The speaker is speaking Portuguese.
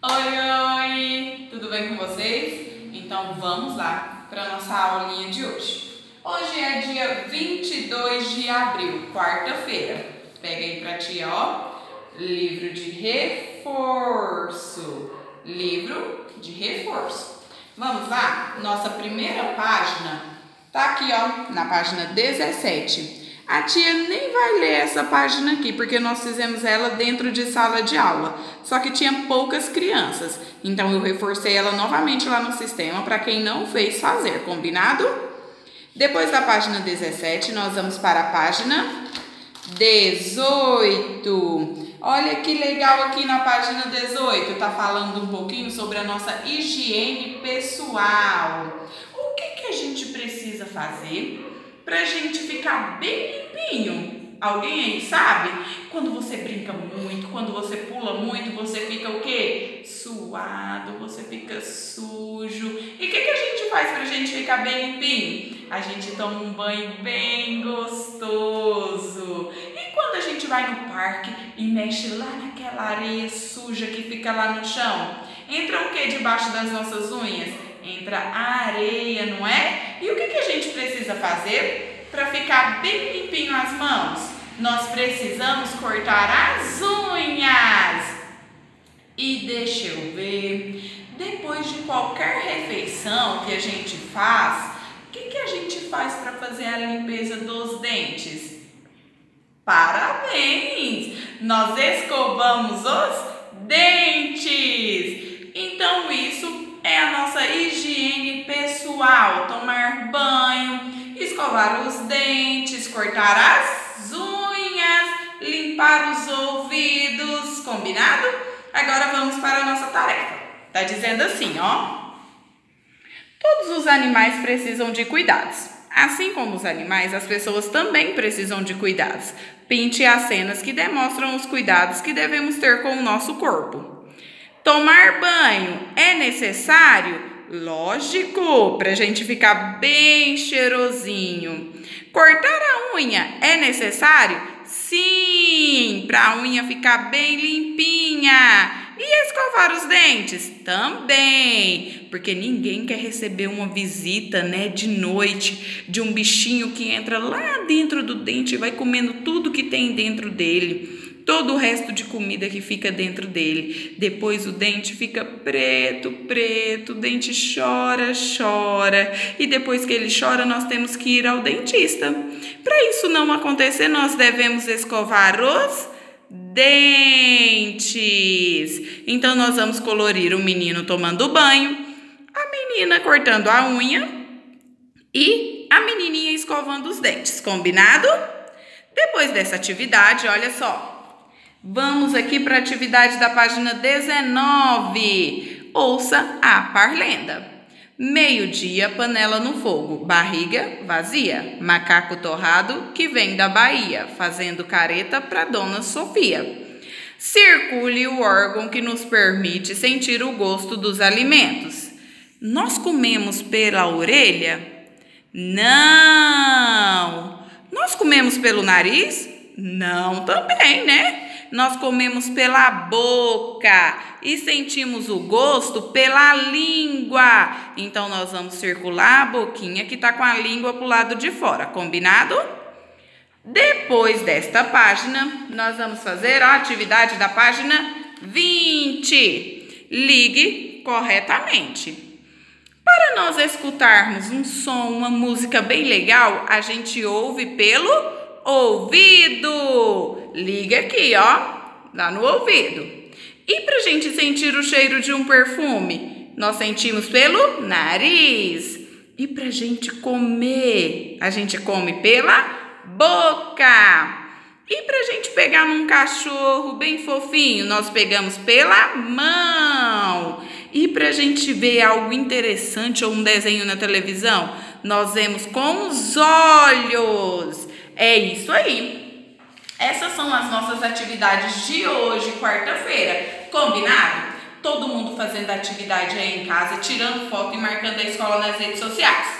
Oi, oi! Tudo bem com vocês? Então vamos lá para nossa aulinha de hoje. Hoje é dia 22 de abril, quarta-feira. Pega aí pra ti, ó. Livro de reforço. Livro de reforço. Vamos lá? Nossa primeira página tá aqui, ó, na página 17. A tia nem vai ler essa página aqui, porque nós fizemos ela dentro de sala de aula. Só que tinha poucas crianças. Então eu reforcei ela novamente lá no sistema para quem não fez fazer, combinado? Depois da página 17, nós vamos para a página 18. Olha que legal aqui na página 18, tá falando um pouquinho sobre a nossa higiene pessoal. O que, que a gente precisa fazer pra gente ficar bem. Alguém aí sabe? Quando você brinca muito, quando você pula muito, você fica o quê? Suado, você fica sujo. E o que, que a gente faz pra gente ficar bem limpinho? A gente toma um banho bem gostoso. E quando a gente vai no parque e mexe lá naquela areia suja que fica lá no chão? Entra o que debaixo das nossas unhas? Entra a areia, não é? E o que, que a gente precisa fazer para ficar bem limpinho as mãos? Nós precisamos cortar as unhas. E deixa eu ver, depois de qualquer refeição que a gente faz, o que, que a gente faz para fazer a limpeza dos dentes? Parabéns! Nós escovamos os dentes. Então isso é a nossa higiene pessoal, tomar escovar os dentes, cortar as unhas, limpar os ouvidos, combinado? Agora vamos para a nossa tarefa. Tá dizendo assim, ó. Todos os animais precisam de cuidados. Assim como os animais, as pessoas também precisam de cuidados. Pinte as cenas que demonstram os cuidados que devemos ter com o nosso corpo. Tomar banho é necessário? Lógico, para a gente ficar bem cheirosinho. Cortar a unha é necessário? Sim, para a unha ficar bem limpinha. E escovar os dentes? Também, porque ninguém quer receber uma visita, né, de noite, de um bichinho que entra lá dentro do dente e vai comendo tudo que tem dentro dele todo o resto de comida que fica dentro dele. Depois o dente fica preto, preto, o dente chora, chora. E depois que ele chora, nós temos que ir ao dentista. Para isso não acontecer, nós devemos escovar os dentes. Então nós vamos colorir o menino tomando banho, a menina cortando a unha e a menininha escovando os dentes. Combinado? Depois dessa atividade, olha só, Vamos aqui para a atividade da página 19. Ouça a parlenda. Meio-dia, panela no fogo, barriga vazia, macaco torrado que vem da Bahia, fazendo careta para Dona Sofia. Circule o órgão que nos permite sentir o gosto dos alimentos. Nós comemos pela orelha? Não! Nós comemos pelo nariz? Não, também, né? Nós comemos pela boca e sentimos o gosto pela língua. Então, nós vamos circular a boquinha que está com a língua para o lado de fora, combinado? Depois desta página, nós vamos fazer a atividade da página 20. Ligue corretamente. Para nós escutarmos um som, uma música bem legal, a gente ouve pelo ouvido. Liga aqui, ó, lá no ouvido. E para gente sentir o cheiro de um perfume, nós sentimos pelo nariz. E para gente comer, a gente come pela boca. E para gente pegar num cachorro bem fofinho, nós pegamos pela mão. E para gente ver algo interessante ou um desenho na televisão, nós vemos com os olhos. É isso aí. Essas são as nossas atividades de hoje, quarta-feira. Combinado? Todo mundo fazendo atividade aí em casa, tirando foto e marcando a escola nas redes sociais.